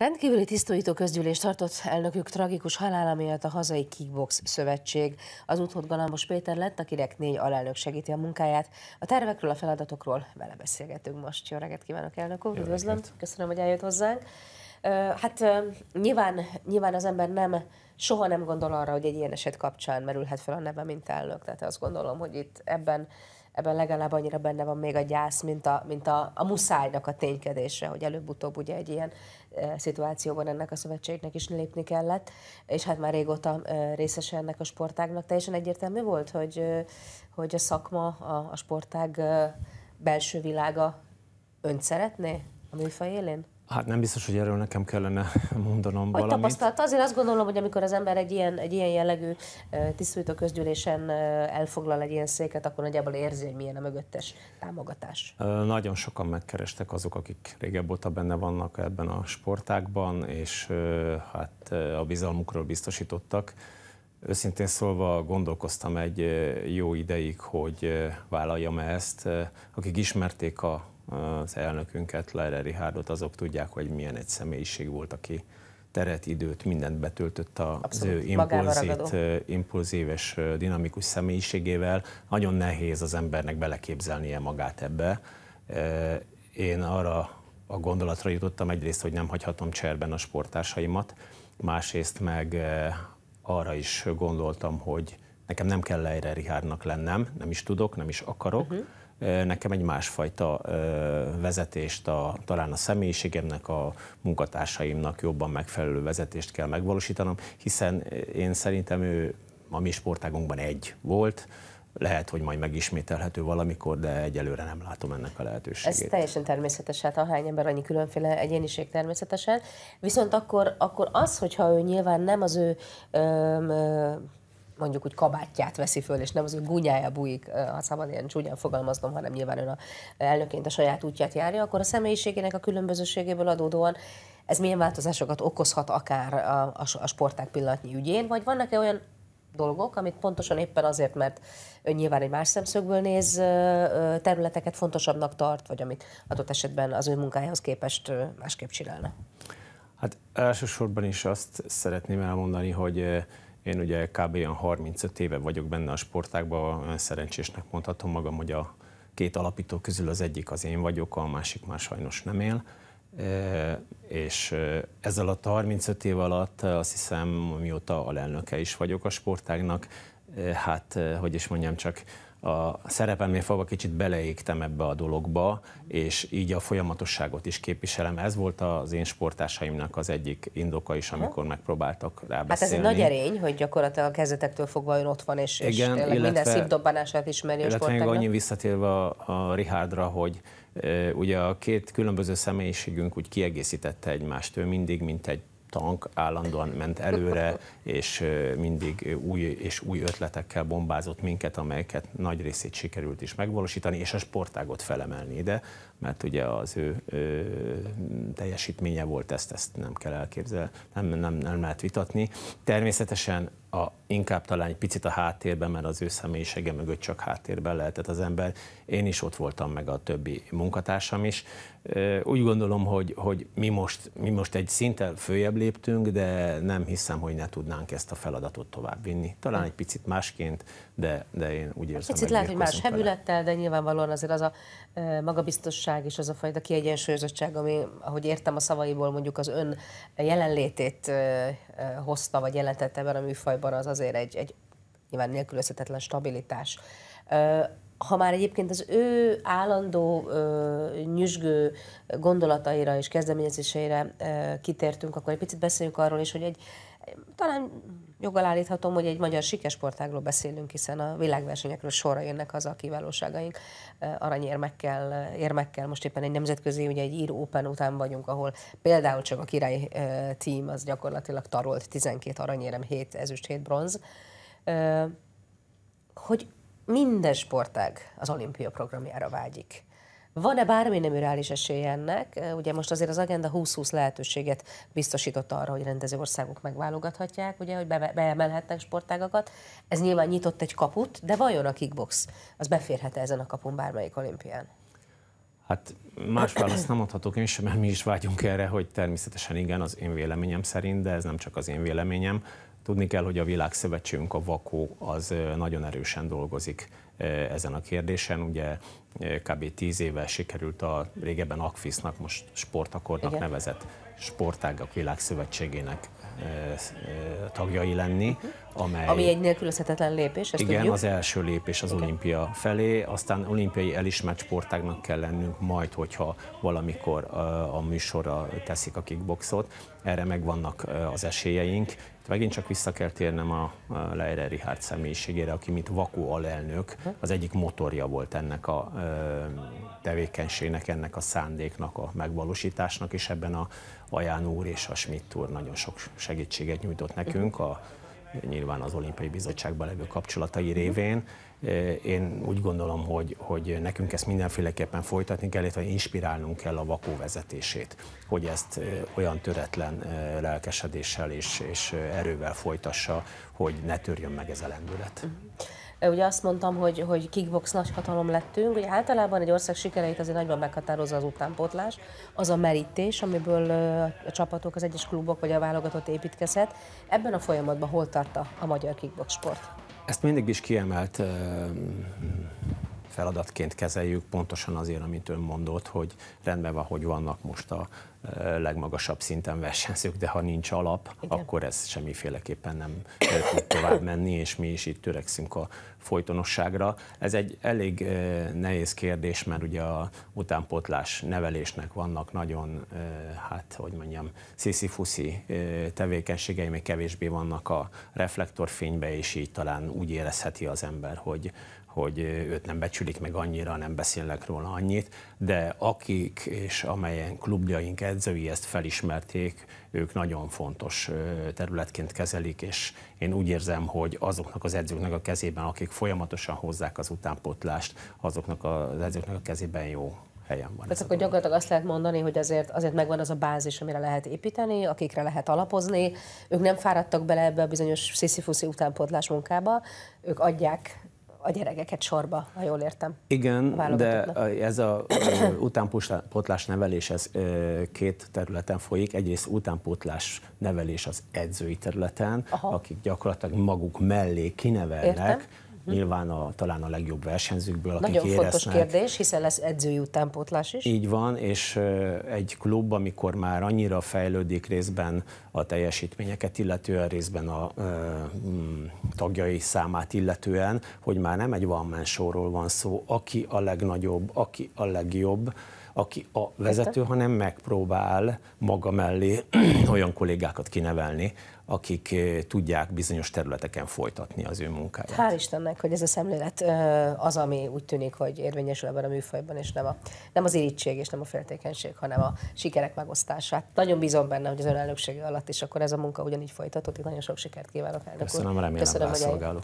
Rendkívüli tisztújító közgyűlést tartott elnökük tragikus halála miatt a hazai Kickbox Szövetség. Az úthod Galambos Péter lett, akinek négy alelnök segíti a munkáját. A tervekről, a feladatokról vele beszélgetünk most. Jó reggelt kívánok, elnök úr! Üdvözlöm! Köszönöm, hogy eljött hozzánk. Hát nyilván, nyilván az ember nem, soha nem gondol arra, hogy egy ilyen eset kapcsán merülhet fel a neve, mint elnök. Tehát azt gondolom, hogy itt ebben ebben legalább annyira benne van még a gyász, mint a, mint a, a muszájnak a ténykedése, hogy előbb-utóbb ugye egy ilyen e, szituációban ennek a szövetségnek is lépni kellett, és hát már régóta e, részese ennek a sportágnak. Teljesen egyértelmű volt, hogy, e, hogy a szakma, a, a sportág e, belső világa önt szeretné a műfaj élén? Hát nem biztos, hogy erről nekem kellene mondanom hogy valamit. tapasztalat. Azért azt gondolom, hogy amikor az ember egy ilyen, egy ilyen jellegű tisztújtó közgyűlésen elfoglal egy ilyen széket, akkor nagyjából érzi, hogy milyen a mögöttes támogatás. Nagyon sokan megkerestek azok, akik régebb óta benne vannak ebben a sportákban, és hát a bizalmukról biztosítottak. Őszintén szólva gondolkoztam egy jó ideig, hogy vállaljam-e ezt. Akik ismerték a az elnökünket, Leire Richardot, azok tudják, hogy milyen egy személyiség volt, aki teret, időt, mindent betöltött az Abszolút. ő impulzít, impulzív és dinamikus személyiségével. Nagyon nehéz az embernek beleképzelnie magát ebbe. Én arra a gondolatra jutottam egyrészt, hogy nem hagyhatom cserben a sportársaimat, másrészt meg arra is gondoltam, hogy nekem nem kell Leire Richardnak lennem, nem is tudok, nem is akarok, uh-huh nekem egy másfajta vezetést, a, talán a személyiségemnek, a munkatársaimnak jobban megfelelő vezetést kell megvalósítanom, hiszen én szerintem ő a mi sportágunkban egy volt, lehet, hogy majd megismételhető valamikor, de egyelőre nem látom ennek a lehetőségét. Ez teljesen természetes, hát ahány ember, annyi különféle egyéniség természetesen. Viszont akkor, akkor az, hogyha ő nyilván nem az ő ö, mondjuk úgy kabátját veszi föl, és nem az, hogy gunyája bújik, ha szabad ilyen csúnyán fogalmaznom, hanem nyilván ön a elnöként a saját útját járja, akkor a személyiségének a különbözőségéből adódóan ez milyen változásokat okozhat akár a, a, a sporták pillanatnyi ügyén, vagy vannak-e olyan dolgok, amit pontosan éppen azért, mert ön nyilván egy más szemszögből néz területeket fontosabbnak tart, vagy amit adott esetben az ő munkájához képest másképp csinálna? Hát elsősorban is azt szeretném elmondani, hogy én ugye kb. 35 éve vagyok benne a sportákban, olyan szerencsésnek mondhatom magam, hogy a két alapító közül az egyik az én vagyok, a másik már sajnos nem él. E, és e, ez alatt a 35 év alatt azt hiszem, mióta alelnöke is vagyok a sportágnak, e, hát, hogy is mondjam, csak a szerepemnél fogva kicsit beleégtem ebbe a dologba, és így a folyamatosságot is képviselem. Ez volt az én sportásaimnak az egyik indoka is, amikor megpróbáltak rá Hát ez egy nagy erény, hogy gyakorlatilag a kezdetektől fogva ön ott van, és, Igen, és illetve, minden szívdobbanását ismeri a sportágnak. még annyi visszatérve a, a Richardra, hogy e, ugye a két különböző személyiségünk úgy kiegészítette egymást. Ő mindig, mint egy tank állandóan ment előre, és mindig új és új ötletekkel bombázott minket, amelyeket nagy részét sikerült is megvalósítani, és a sportágot felemelni ide, mert ugye az ő, ő teljesítménye volt, ezt, ezt nem kell elképzelni, nem, nem, nem lehet vitatni. Természetesen a, inkább talán egy picit a háttérben, mert az ő személyisége mögött csak háttérben lehetett az ember. Én is ott voltam, meg a többi munkatársam is. Úgy gondolom, hogy, hogy mi, most, mi most egy szinten följebb léptünk, de nem hiszem, hogy ne tudnánk ezt a feladatot tovább vinni. Talán egy picit másként, de, de én úgy érzem, Picit lehet, hogy más hevülettel, de nyilvánvalóan azért az a magabiztosság és az a fajta kiegyensúlyozottság, ami, ahogy értem a szavaiból, mondjuk az ön jelenlétét hozta, vagy jelentette ebben a műfajban, az azért egy, egy nyilván nélkülözhetetlen stabilitás. Ha már egyébként az ő állandó ö, nyüzsgő gondolataira és kezdeményezéseire ö, kitértünk, akkor egy picit beszéljünk arról is, hogy egy talán joggal állíthatom, hogy egy magyar sikersportágról beszélünk, hiszen a világversenyekről sorra jönnek az a kiválóságaink aranyérmekkel, érmekkel. Most éppen egy nemzetközi, ugye egy ír Open után vagyunk, ahol például csak a király team az gyakorlatilag tarolt 12 aranyérem, 7 ezüst, 7 bronz. Hogy minden sportág az olimpia programjára vágyik. Van-e bármi nem reális esélye ennek? Ugye most azért az Agenda 2020 lehetőséget biztosított arra, hogy rendező országok megválogathatják, ugye, hogy be- beemelhetnek sportágakat. Ez nyilván nyitott egy kaput, de vajon a kickbox az beférhet ezen a kapun bármelyik olimpián? Hát más választ nem adhatok én sem, mert mi is vágyunk erre, hogy természetesen igen, az én véleményem szerint, de ez nem csak az én véleményem. Tudni kell, hogy a Világszövetségünk, a VAKO, az nagyon erősen dolgozik ezen a kérdésen. Ugye kb. 10 éve sikerült a régebben Akfisznak, most sportakordnak Igen. nevezett sportágak világszövetségének tagjai lenni. Amely, Ami egy nélkülözhetetlen lépés, ezt Igen, tudjuk? az első lépés az Igen. olimpia felé, aztán olimpiai elismert sportágnak kell lennünk majd, hogyha valamikor a, a műsorra teszik a kickboxot. Erre megvannak az esélyeink. Itt megint csak vissza kell térnem a, a Leire Richard személyiségére, aki mint Vakó alelnök az egyik motorja volt ennek a tevékenységnek, ennek a szándéknak, a megvalósításnak, és ebben a Aján úr és a Schmidt úr nagyon sok segítséget nyújtott nekünk, a, nyilván az Olimpiai Bizottságban levő kapcsolatai révén. Én úgy gondolom, hogy, hogy nekünk ezt mindenféleképpen folytatni kell, illetve inspirálnunk kell a vakó vezetését, hogy ezt olyan töretlen lelkesedéssel és, és erővel folytassa, hogy ne törjön meg ez a lendület. Ugye azt mondtam, hogy, hogy kickbox nagy hatalom lettünk. Ugye általában egy ország sikereit azért nagyban meghatározza az utánpótlás, az a merítés, amiből a csapatok, az egyes klubok vagy a válogatott építkezhet. Ebben a folyamatban hol tart a magyar kickbox sport? Ezt mindig is kiemelt feladatként kezeljük, pontosan azért, amit ön mondott, hogy rendben van, hogy vannak most a legmagasabb szinten versenyzők, de ha nincs alap, Igen. akkor ez semmiféleképpen nem tud tovább menni, és mi is itt törekszünk a folytonosságra. Ez egy elég nehéz kérdés, mert ugye a utánpótlás nevelésnek vannak nagyon, hát hogy mondjam, sziszi-fuszi tevékenységei, még kevésbé vannak a reflektorfénybe, és így talán úgy érezheti az ember, hogy, hogy őt nem becsülik meg annyira, nem beszélnek róla annyit, de akik és amelyen klubjaink edzői ezt felismerték, ők nagyon fontos területként kezelik, és én úgy érzem, hogy azoknak az edzőknek a kezében, akik folyamatosan hozzák az utánpotlást, azoknak az edzőknek a kezében jó helyen van. Tehát akkor gyakorlatilag azt lehet mondani, hogy azért, azért megvan az a bázis, amire lehet építeni, akikre lehet alapozni. Ők nem fáradtak bele ebbe a bizonyos sziszifuszi utánpótlás munkába, ők adják a gyerekeket sorba, ha jól értem. Igen, de ez a utánpótlás nevelés ez két területen folyik. Egyrészt utánpótlás nevelés az edzői területen, Aha. akik gyakorlatilag maguk mellé kinevelnek, Értem Uh-huh. Nyilván a, talán a legjobb versenyzőkből, akik Nagyon éreznek. fontos kérdés, hiszen lesz edzői utánpótlás is. Így van, és egy klub, amikor már annyira fejlődik részben a teljesítményeket, illetően részben a mm, tagjai számát illetően, hogy már nem egy one man showról van szó, aki a legnagyobb, aki a legjobb, aki a vezető, hanem megpróbál maga mellé olyan kollégákat kinevelni, akik tudják bizonyos területeken folytatni az ő munkáját. Hál' Istennek, hogy ez a szemlélet az, ami úgy tűnik, hogy érvényesül ebben a műfajban, és nem, a, nem az irítség és nem a féltékenység, hanem a sikerek megosztását. Nagyon bízom benne, hogy az ön elnöksége alatt is akkor ez a munka ugyanígy folytatódik. Nagyon sok sikert kívánok, elnök Köszönöm, remélem Köszönöm, hogy